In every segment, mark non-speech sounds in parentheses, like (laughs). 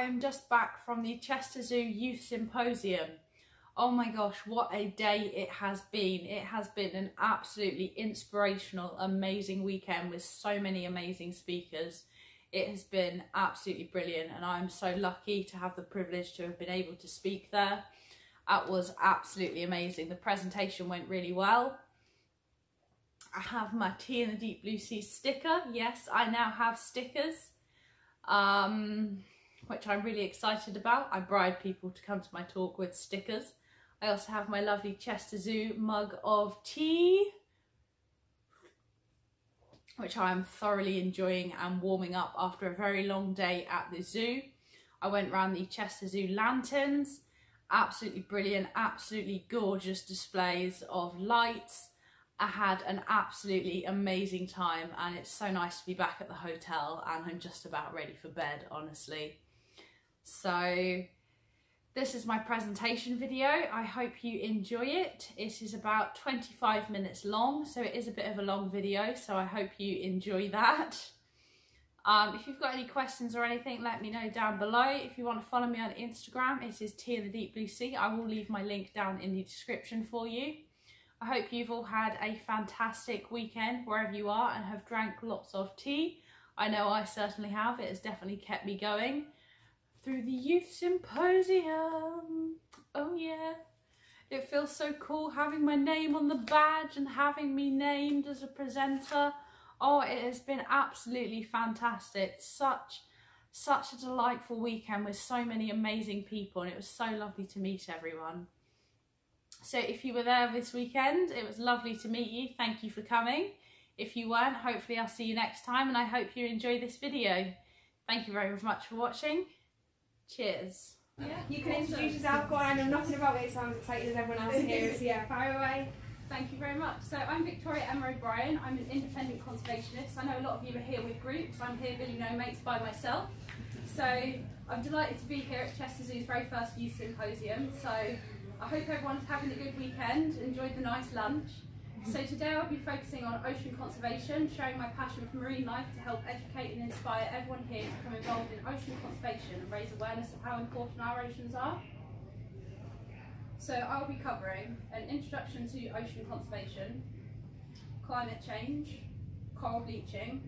I am just back from the Chester Zoo Youth Symposium. Oh my gosh, what a day it has been. It has been an absolutely inspirational, amazing weekend with so many amazing speakers. It has been absolutely brilliant and I'm so lucky to have the privilege to have been able to speak there. That was absolutely amazing. The presentation went really well. I have my Tea and the Deep Blue Sea sticker. Yes, I now have stickers, um, which I'm really excited about. I bribe people to come to my talk with stickers. I also have my lovely Chester Zoo mug of tea, which I am thoroughly enjoying and warming up after a very long day at the zoo. I went around the Chester Zoo lanterns, absolutely brilliant, absolutely gorgeous displays of lights, I had an absolutely amazing time and it's so nice to be back at the hotel and I'm just about ready for bed, honestly. So this is my presentation video. I hope you enjoy it. It is about 25 minutes long, so it is a bit of a long video, so I hope you enjoy that. Um, if you've got any questions or anything, let me know down below. If you want to follow me on Instagram, it is Tea and the Deep Blue Sea. I will leave my link down in the description for you. I hope you've all had a fantastic weekend wherever you are and have drank lots of tea. I know I certainly have. It has definitely kept me going through the youth symposium. Oh yeah. It feels so cool having my name on the badge and having me named as a presenter. Oh, it has been absolutely fantastic. Such, such a delightful weekend with so many amazing people and it was so lovely to meet everyone. So if you were there this weekend, it was lovely to meet you. Thank you for coming. If you weren't, hopefully I'll see you next time and I hope you enjoy this video. Thank you very much for watching. Cheers. Yeah, you can introduce yourself. Go on, I know nothing about it, so I'm as excited as everyone else here. So yeah, fire away. Thank you very much. So I'm Victoria Emma O'Brien. I'm an independent conservationist. I know a lot of you are here with groups. I'm here Billy No Mates by myself. So I'm delighted to be here at Chester Zoo's very first youth symposium. So I hope everyone's having a good weekend, enjoyed the nice lunch. So today I'll be focusing on ocean conservation, sharing my passion for marine life to help educate and inspire everyone here to become involved in ocean conservation and raise awareness of how important our oceans are. So I'll be covering an introduction to ocean conservation, climate change, coral bleaching,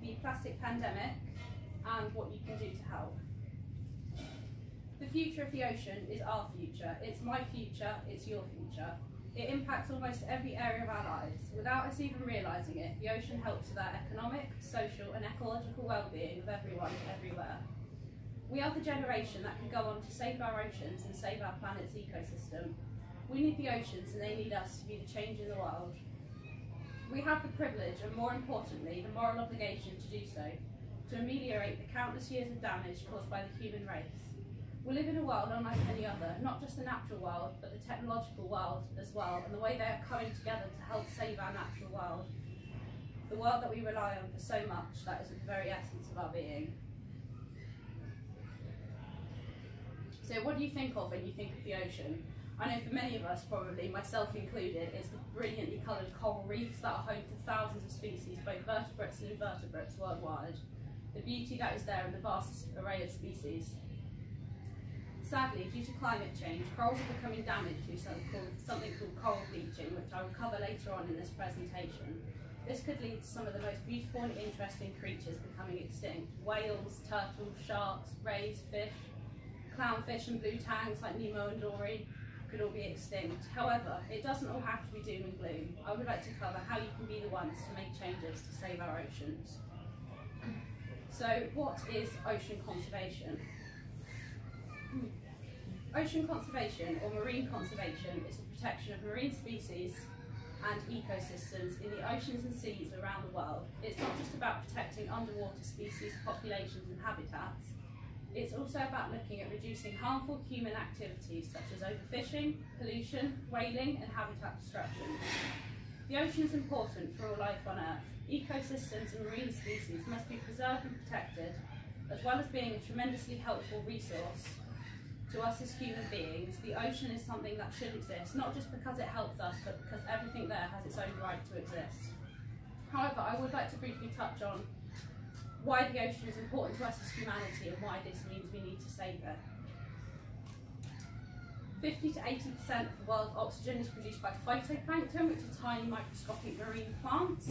the plastic pandemic, and what you can do to help. The future of the ocean is our future. It's my future, it's your future. It impacts almost every area of our lives. Without us even realising it, the ocean helps with our economic, social and ecological well-being of everyone everywhere. We are the generation that can go on to save our oceans and save our planet's ecosystem. We need the oceans and they need us to be the change in the world. We have the privilege and more importantly the moral obligation to do so, to ameliorate the countless years of damage caused by the human race. We live in a world unlike any other, not just the natural world, but the technological world as well, and the way they are coming together to help save our natural world. The world that we rely on for so much, that is the very essence of our being. So what do you think of when you think of the ocean? I know for many of us, probably myself included, it's the brilliantly coloured coral reefs that are home to thousands of species, both vertebrates and invertebrates worldwide. The beauty that is there in the vast array of species. Sadly, due to climate change, corals are becoming damaged due to something called coral bleaching, which I will cover later on in this presentation. This could lead to some of the most beautiful and interesting creatures becoming extinct. Whales, turtles, sharks, rays, fish, clownfish and blue tangs like Nemo and Dory could all be extinct. However, it doesn't all have to be doom and gloom. I would like to cover how you can be the ones to make changes to save our oceans. So what is ocean conservation? Ocean conservation or marine conservation is the protection of marine species and ecosystems in the oceans and seas around the world. It's not just about protecting underwater species, populations and habitats, it's also about looking at reducing harmful human activities such as overfishing, pollution, whaling and habitat destruction. The ocean is important for all life on Earth. Ecosystems and marine species must be preserved and protected, as well as being a tremendously helpful resource to us as human beings, the ocean is something that should exist, not just because it helps us, but because everything there has its own right to exist. However, I would like to briefly touch on why the ocean is important to us as humanity and why this means we need to save it. 50 to 80% of the world's oxygen is produced by phytoplankton, which are tiny microscopic marine plants.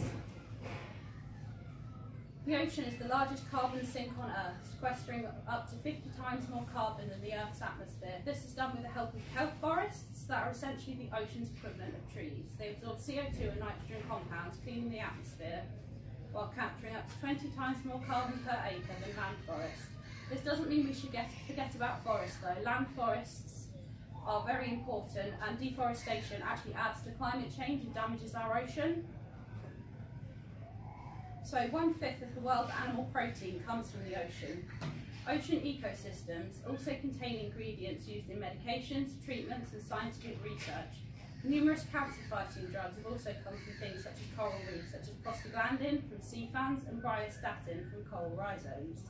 The ocean is the largest carbon sink on Earth, sequestering up to 50 times more carbon than the Earth's atmosphere. This is done with the help of kelp forests that are essentially the ocean's equivalent of trees. They absorb CO2 and nitrogen compounds, cleaning the atmosphere, while capturing up to 20 times more carbon per acre than land forests. This doesn't mean we should get, forget about forests though. Land forests are very important and deforestation actually adds to climate change and damages our ocean. So one fifth of the world's animal protein comes from the ocean. Ocean ecosystems also contain ingredients used in medications, treatments and scientific research. Numerous cancer-fighting drugs have also come from things such as coral reefs, such as prostaglandin from sea fans and bryostatin from coral rhizomes.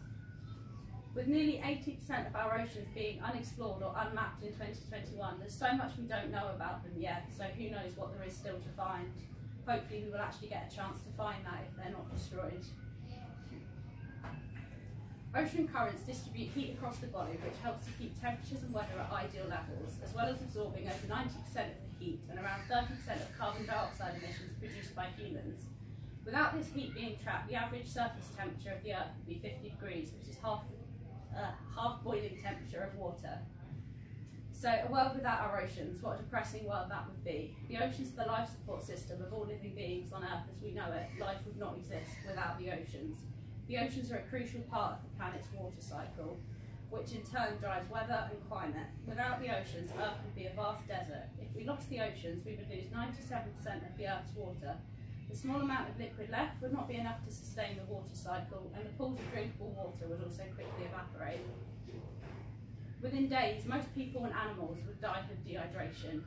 With nearly 80% of our oceans being unexplored or unmapped in 2021, there's so much we don't know about them yet, so who knows what there is still to find hopefully we will actually get a chance to find that if they're not destroyed. Ocean currents distribute heat across the globe, which helps to keep temperatures and weather at ideal levels, as well as absorbing over 90% of the heat and around 30% of carbon dioxide emissions produced by humans. Without this heat being trapped, the average surface temperature of the Earth would be 50 degrees, which is half uh, half boiling temperature of water. So a world without our oceans, what a depressing world that would be. The oceans are the life support system of all living beings on Earth as we know it. Life would not exist without the oceans. The oceans are a crucial part of the planet's water cycle, which in turn drives weather and climate. Without the oceans, Earth would be a vast desert. If we lost the oceans, we would lose 97% of the Earth's water. The small amount of liquid left would not be enough to sustain the water cycle, and the pools of drinkable water would also quickly evaporate. Within days, most people and animals would die of dehydration.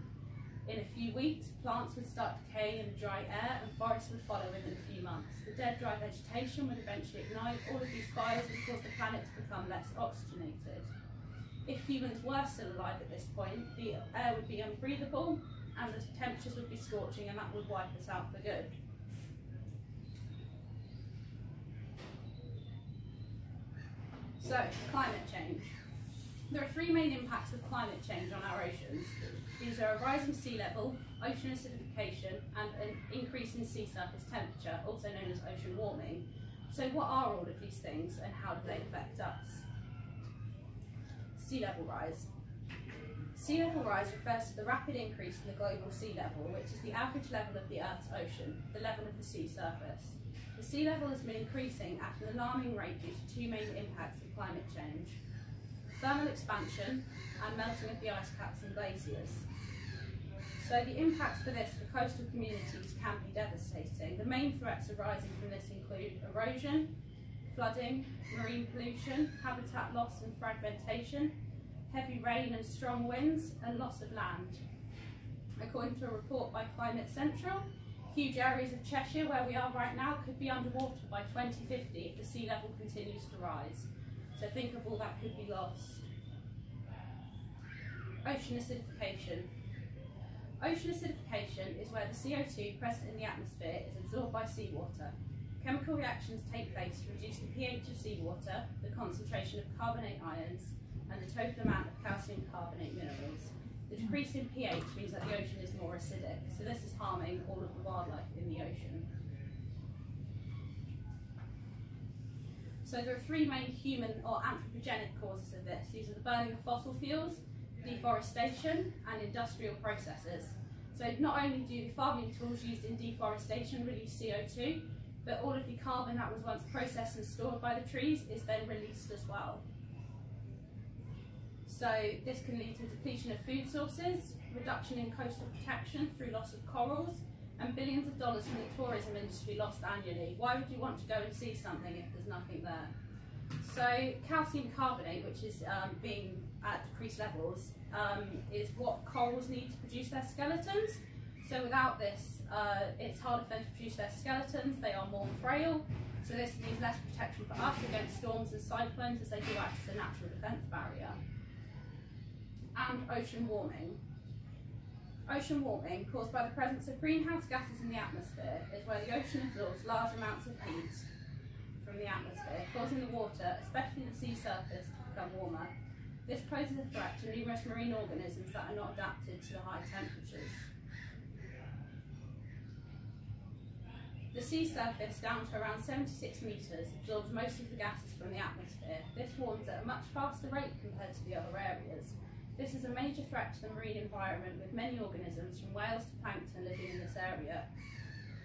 In a few weeks, plants would start decaying in the dry air and forests would follow within a few months. The dead, dry vegetation would eventually ignite. All of these fires would cause the planet to become less oxygenated. If humans were still alive at this point, the air would be unbreathable and the temperatures would be scorching and that would wipe us out for good. So, climate change. There are three main impacts of climate change on our oceans. These are a rising sea level, ocean acidification, and an increase in sea surface temperature, also known as ocean warming. So what are all of these things and how do they affect us? Sea level rise. Sea level rise refers to the rapid increase in the global sea level, which is the average level of the Earth's ocean, the level of the sea surface. The sea level has been increasing at an alarming rate due to two main impacts of climate change thermal expansion and melting of the ice caps and glaciers. So the impacts for this for coastal communities can be devastating. The main threats arising from this include erosion, flooding, marine pollution, habitat loss and fragmentation, heavy rain and strong winds, and loss of land. According to a report by Climate Central, huge areas of Cheshire where we are right now could be underwater by 2050 if the sea level continues to rise. Think of all that could be lost. Ocean acidification. Ocean acidification is where the CO2 present in the atmosphere is absorbed by seawater. Chemical reactions take place to reduce the pH of seawater, the concentration of carbonate ions, and the total amount of calcium carbonate minerals. The decrease in pH means that the ocean is more acidic, so this is harming all of the wildlife in the ocean. So there are three main human or anthropogenic causes of this. These are the burning of fossil fuels, deforestation, and industrial processes. So not only do the farming tools used in deforestation release CO2, but all of the carbon that was once processed and stored by the trees is then released as well. So this can lead to depletion of food sources, reduction in coastal protection through loss of corals, and billions of dollars from the tourism industry lost annually. Why would you want to go and see something if there's nothing there? So calcium carbonate, which is um, being at decreased levels, um, is what corals need to produce their skeletons. So without this, uh, it's harder for them to produce their skeletons, they are more frail, so this means less protection for us against storms and cyclones as they do act as a natural defence barrier. And ocean warming. Ocean warming, caused by the presence of greenhouse gases in the atmosphere, is where the ocean absorbs large amounts of heat from the atmosphere, causing the water, especially the sea surface, to become warmer. This poses a threat to numerous marine organisms that are not adapted to the high temperatures. The sea surface, down to around 76 metres, absorbs most of the gases from the atmosphere. This warms at a much faster rate compared to the other areas. This is a major threat to the marine environment, with many organisms, from whales to plankton, living in this area.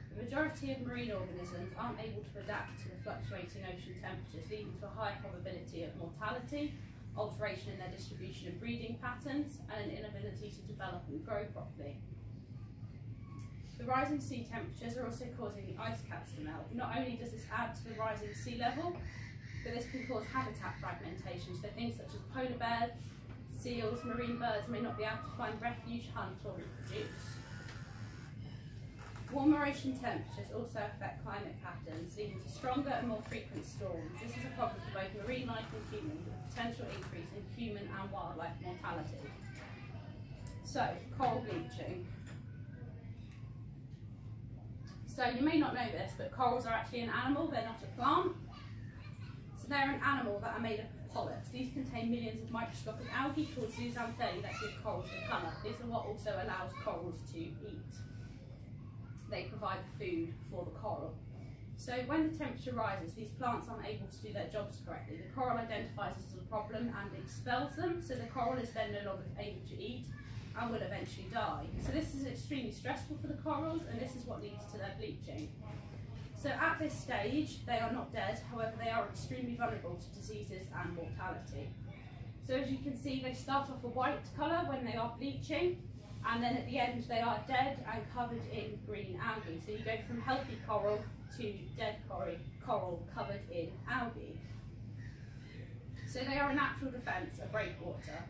The majority of marine organisms aren't able to adapt to the fluctuating ocean temperatures, leading to a high probability of mortality, alteration in their distribution and breeding patterns, and an inability to develop and grow properly. The rising sea temperatures are also causing the ice caps to melt. Not only does this add to the rising sea level, but this can cause habitat fragmentation, so things such as polar bears, seals, marine birds may not be able to find refuge, hunt or reproduce. Warmer ocean temperatures also affect climate patterns, leading to stronger and more frequent storms. This is a problem for both marine life and humans, with a potential increase in human and wildlife mortality. So, coral bleaching. So you may not know this, but corals are actually an animal, they're not a plant. So they're an animal that are made up of polyps. These contain millions of microscopic algae called zooxanthellae that give corals their colour. These are what also allows corals to eat. They provide the food for the coral. So when the temperature rises, these plants aren't able to do their jobs correctly. The coral identifies this as a problem and expels them, so the coral is then no longer able to eat and will eventually die. So this is extremely stressful for the corals and this is what leads to their bleaching. So at this stage, they are not dead, however they are extremely vulnerable to diseases and mortality. So as you can see, they start off a white colour when they are bleaching, and then at the end they are dead and covered in green algae. So you go from healthy coral to dead coral coral covered in algae. So they are a natural defence, a breakwater.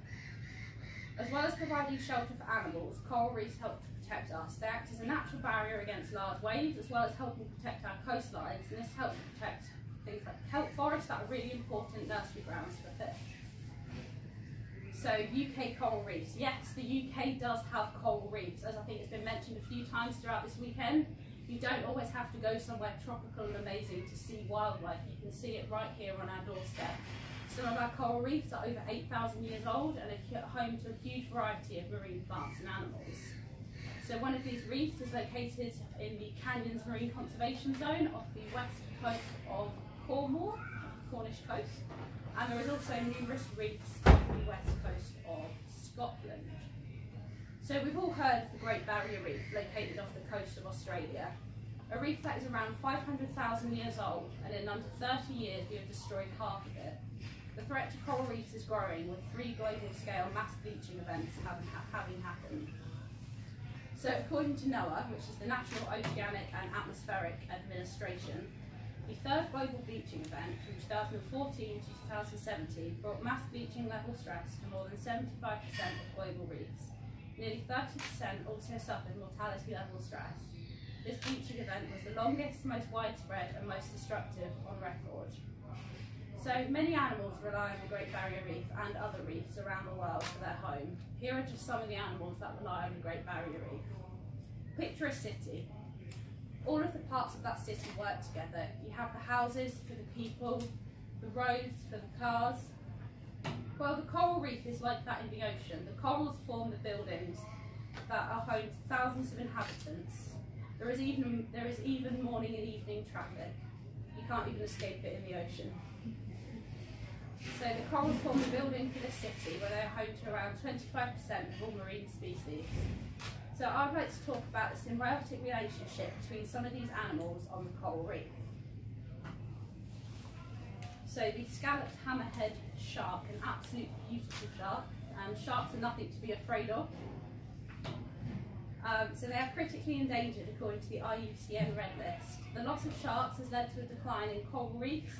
As well as providing shelter for animals, coral reefs help to protect us. They act as a natural barrier against large waves, as well as helping protect our coastlines, and this helps protect things like kelp forests that are really important nursery grounds for fish. So UK coral reefs. Yes, the UK does have coral reefs, as I think it's been mentioned a few times throughout this weekend. You don't always have to go somewhere tropical and amazing to see wildlife. You can see it right here on our doorstep. Some of our coral reefs are over 8,000 years old and are home to a huge variety of marine plants and animals. So one of these reefs is located in the Canyons Marine Conservation Zone off the west coast of Cornwall, Cornish coast, and there is also numerous reefs off the west coast of Scotland. So we've all heard of the Great Barrier Reef located off the coast of Australia. A reef that is around 500,000 years old and in under 30 years we have destroyed half of it. The threat to coral reefs is growing, with three global scale mass bleaching events having, ha having happened. So, according to NOAA, which is the National Oceanic and Atmospheric Administration, the third global bleaching event from 2014 to 2017 brought mass bleaching level stress to more than 75% of global reefs. Nearly 30% also suffered mortality level stress. This bleaching event was the longest, most widespread and most destructive on record. So many animals rely on the Great Barrier Reef and other reefs around the world for their home. Here are just some of the animals that rely on the Great Barrier Reef. Picture a city. All of the parts of that city work together. You have the houses for the people, the roads for the cars. Well, the coral reef is like that in the ocean. The corals form the buildings that are home to thousands of inhabitants. There is even there is even morning and evening traffic. You can't even escape it in the ocean. So the corals form the building for the city where they're home to around 25% of all marine species. So I'd like to talk about the symbiotic relationship between some of these animals on the coral reef. So the scalloped hammerhead shark, an absolute beautiful shark, and sharks are nothing to be afraid of. Um, so they are critically endangered according to the IUCN Red List. The loss of sharks has led to a decline in coral reefs,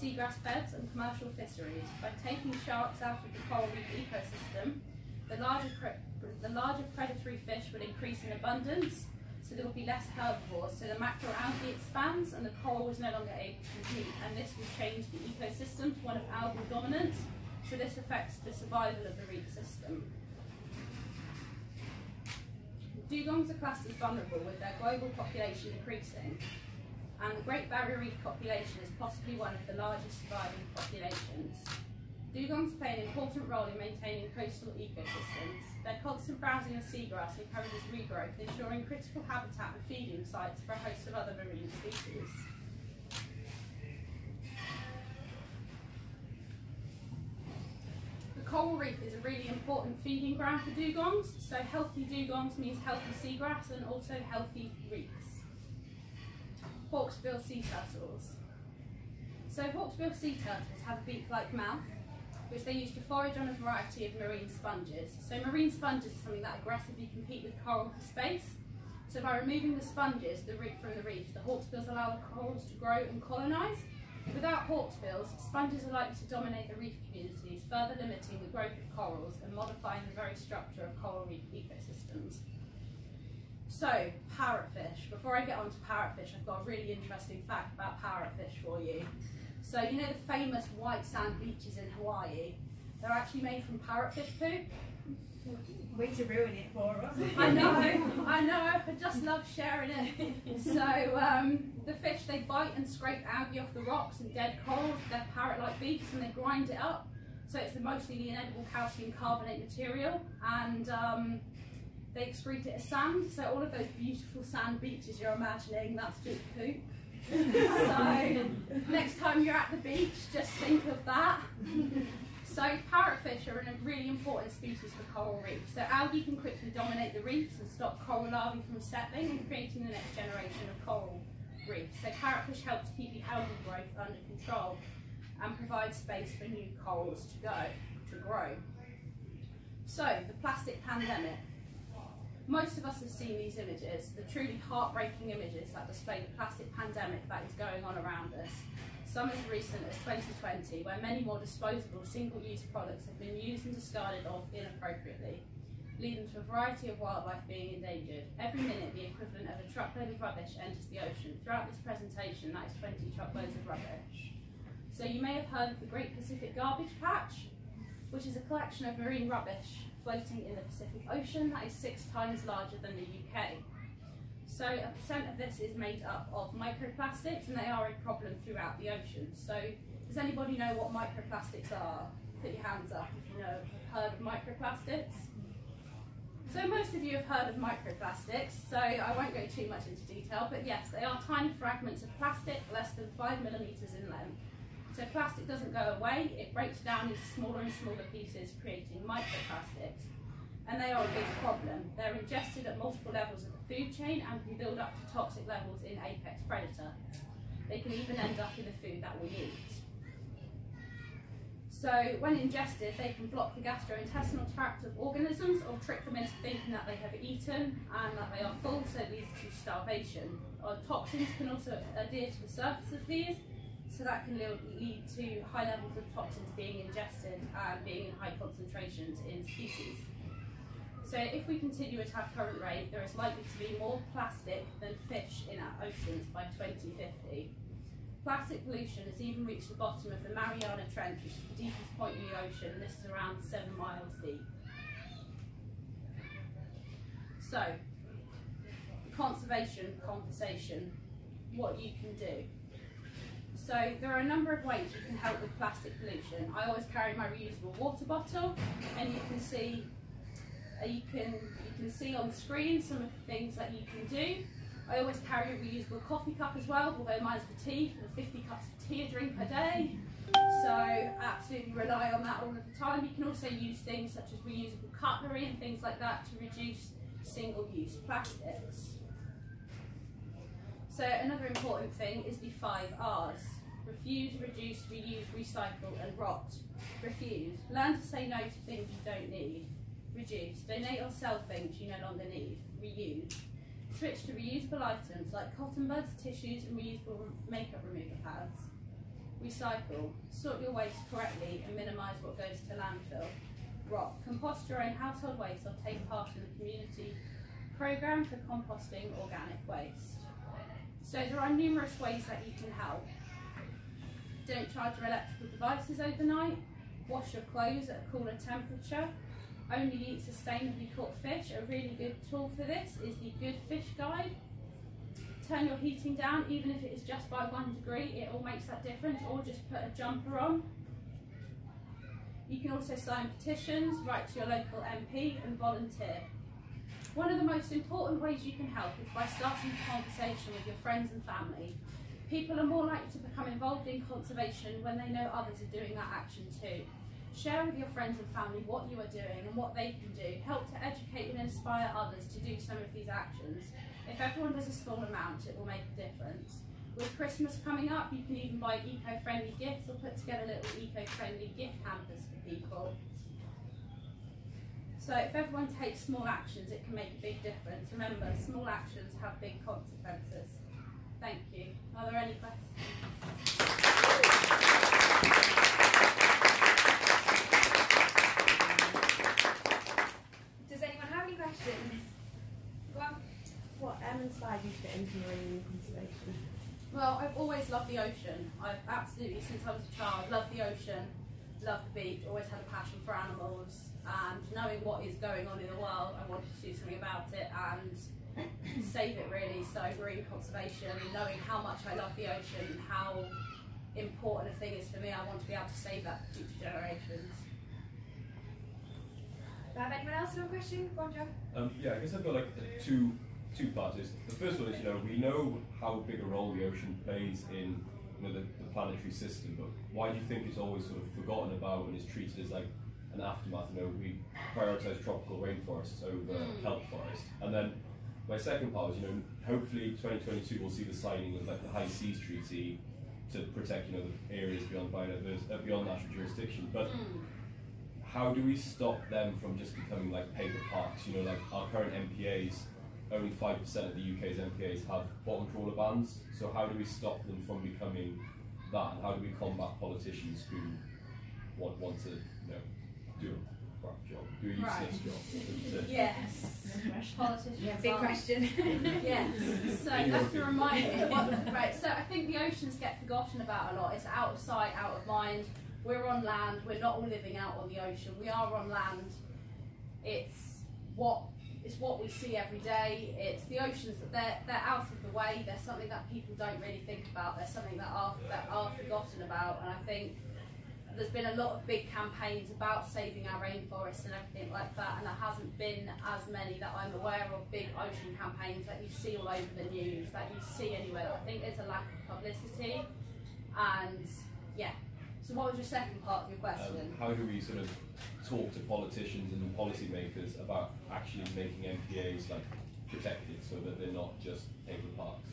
seagrass beds and commercial fisheries. By taking sharks out of the coral reef ecosystem, the larger, the larger predatory fish will increase in abundance, so there will be less herbivores. So the macroalgae expands and the coral is no longer able to compete, and this will change the ecosystem to one of algal dominance, so this affects the survival of the reef system. Dugongs are classed as vulnerable with their global population increasing. And the Great Barrier Reef population is possibly one of the largest surviving populations. Dugongs play an important role in maintaining coastal ecosystems. Their constant browsing of seagrass encourages regrowth, ensuring critical habitat and feeding sites for a host of other marine species. The coral reef is a really important feeding ground for dugongs, so healthy dugongs means healthy seagrass and also healthy reefs. Hawksbill sea turtles. So hawksbill sea turtles have a beak-like mouth, which they use to forage on a variety of marine sponges. So marine sponges are something that aggressively compete with coral for space. So by removing the sponges the root from the reef, the hawksbills allow the corals to grow and colonise. Without hawksbills, sponges are likely to dominate the reef communities, further limiting the growth of corals and modifying the very structure of coral reef ecosystems. So, parrotfish. Before I get on to parrotfish, I've got a really interesting fact about parrotfish for you. So, you know the famous white sand beaches in Hawaii? They're actually made from parrotfish poo. Way to ruin it for us. I know, I know, I just love sharing it. So, um, the fish, they bite and scrape algae off the rocks and dead corals with their parrot-like beaks and they grind it up. So it's the mostly the inedible calcium carbonate material and um, they excrete it as sand. So all of those beautiful sand beaches you're imagining, that's just poop. so next time you're at the beach, just think of that. So parrotfish are a really important species for coral reefs. So algae can quickly dominate the reefs and stop coral larvae from settling and creating the next generation of coral reefs. So parrotfish help to keep the algae growth under control and provide space for new corals to go, to grow. So, the plastic pandemic. Most of us have seen these images, the truly heartbreaking images that display the plastic pandemic that is going on around us. Some as recent as 2020, where many more disposable single-use products have been used and discarded of inappropriately, leading to a variety of wildlife being endangered. Every minute, the equivalent of a truckload of rubbish enters the ocean. Throughout this presentation, that is 20 truckloads of rubbish. So you may have heard of the Great Pacific Garbage Patch, which is a collection of marine rubbish floating in the Pacific Ocean that is six times larger than the UK. So a percent of this is made up of microplastics and they are a problem throughout the ocean. So does anybody know what microplastics are? Put your hands up if you know, heard of microplastics. So most of you have heard of microplastics, so I won't go too much into detail, but yes, they are tiny fragments of plastic less than five millimetres in length. So plastic doesn't go away, it breaks down into smaller and smaller pieces, creating microplastics. And they are a big problem. They're ingested at multiple levels of the food chain and can build up to toxic levels in apex predator. They can even end up in the food that we eat. So when ingested, they can block the gastrointestinal tract of organisms or trick them into thinking that they have eaten and that they are full, so it leads to starvation. Or toxins can also adhere to the surface of these, so that can lead to high levels of toxins being ingested and being in high concentrations in species. So if we continue at our current rate, there is likely to be more plastic than fish in our oceans by 2050. Plastic pollution has even reached the bottom of the Mariana Trench, which is the deepest point in the ocean, and this is around seven miles deep. So, conservation conversation, what you can do. So there are a number of ways you can help with plastic pollution. I always carry my reusable water bottle, and you can see uh, you can you can see on the screen some of the things that you can do. I always carry a reusable coffee cup as well, although mine's for tea, for 50 cups of tea a drink a day. So absolutely rely on that all of the time. You can also use things such as reusable cutlery and things like that to reduce single-use plastics. So another important thing is the five R's. Refuse, reduce, reuse, recycle and rot. Refuse. Learn to say no to things you don't need. Reduce. Donate or sell things you no longer need. Reuse. Switch to reusable items like cotton buds, tissues and reusable makeup remover pads. Recycle. Sort your waste correctly and minimise what goes to landfill. Rot. Compost your own household waste or take part in the community programme for composting organic waste. So there are numerous ways that you can help. Don't charge your electrical devices overnight. Wash your clothes at a cooler temperature. Only eat sustainably caught fish. A really good tool for this is the Good Fish Guide. turn your heating down, even if it is just by one degree, it all makes that difference, or just put a jumper on. You can also sign petitions, write to your local MP and volunteer. One of the most important ways you can help is by starting a conversation with your friends and family. People are more likely to become involved in conservation when they know others are doing that action too. Share with your friends and family what you are doing and what they can do. Help to educate and inspire others to do some of these actions. If everyone does a small amount, it will make a difference. With Christmas coming up, you can even buy eco-friendly gifts or put together little eco-friendly gift hampers for people. So if everyone takes small actions, it can make a big difference. Remember, small actions have big consequences. Thank you. Are there any questions? Does anyone have any questions? Go on. What um, inspired you to get into marine conservation? Well, I've always loved the ocean. I've absolutely, since I was a child, loved the ocean, loved the beach, always had a passion for animals, and knowing what is going on in the world, I wanted to do something about it and (clears throat) save it really. So, marine conservation, knowing how much I love the ocean, and how important a thing is for me, I want to be able to save that for future generations. Do I have anyone else have a question? Go on, Joe. Um, yeah, I guess I've got like two two parts. The first one is you know we know how big a role the ocean plays in you know the, the planetary system, but why do you think it's always sort of forgotten about and is treated as like an aftermath? You know, we prioritise tropical rainforests over Mm. kelp forest, and then my second part is you know hopefully 2022 will see the signing of like the High Seas Treaty to protect you know the areas beyond biodiversity, uh, beyond national jurisdiction, but Mm. how do we stop them from just becoming like paper parks? You know, like our current MPAs, only five percent of the UK's MPAs have bottom trawler bans. So how do we stop them from becoming that? And how do we combat politicians who want want to, you know, do a crap job, do a useless Right. job? to- Yes. Politicians. Yeah, big are- question. (laughs) Yes, so you have to remind me. What, (laughs) right, so I think the oceans get forgotten about a lot. It's out of sight, out of mind. We're on land. We're not all living out on the ocean. We are on land. It's what it's what we see every day. It's the oceans that they're they're out of the way. They're something that people don't really think about. They're something that are that are forgotten about. And I think there's been a lot of big campaigns about saving our rainforests and everything like that, and there hasn't been as many that I'm aware of big ocean campaigns that you see all over the news, that you see anywhere. I think there's a lack of publicity, and yeah. So what was your second part of your question? Um, how do we sort of talk to politicians and policymakers about actually making MPAs like protected so that they're not just paper parks?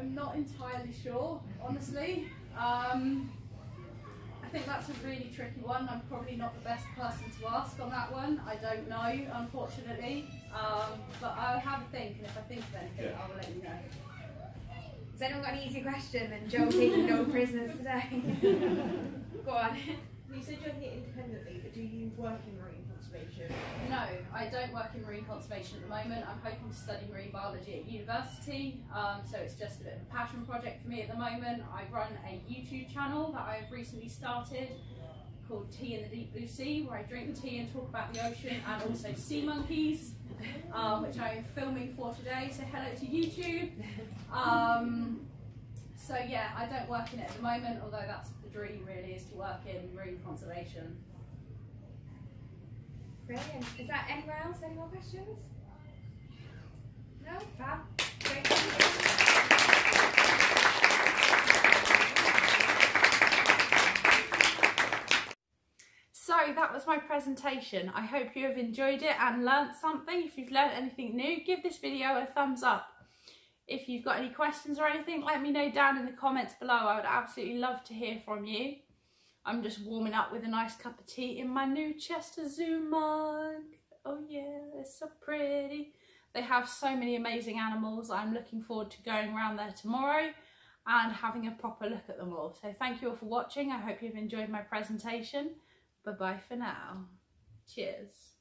I'm not entirely sure, honestly. Um, I think that's a really tricky one. I'm probably not the best person to ask on that one. I don't know, unfortunately. Um, but I'll have a think, and if I think of anything, Yeah. I will let you know. Has anyone got an easy question? Then Joe taking no (laughs) prisoners today. (laughs) Go on. You said you're here independently, but do you work in marine conservation? No, I don't work in marine conservation at the moment. I'm hoping to study marine biology at university, um, so it's just a bit of a passion project for me at the moment. I run a YouTube channel that I've recently started called Tea and the Deep Blue Sea, where I drink tea and talk about the ocean and also sea monkeys, um, which I'm filming for today. So hello to YouTube. Um, so yeah, I don't work in it at the moment, although that's the dream really is to work in marine conservation. Brilliant. Is that anywhere else? Any more questions? No? Fab. So that was my presentation. I hope you have enjoyed it and learnt something. If you've learnt anything new, give this video a thumbs up. If you've got any questions or anything, let me know down in the comments below. I would absolutely love to hear from you. I'm just warming up with a nice cup of tea in my new Chester Zoo mug. Oh yeah, it's so pretty. They have so many amazing animals. I'm looking forward to going around there tomorrow and having a proper look at them all. So thank you all for watching. I hope you've enjoyed my presentation. Bye bye for now. Cheers.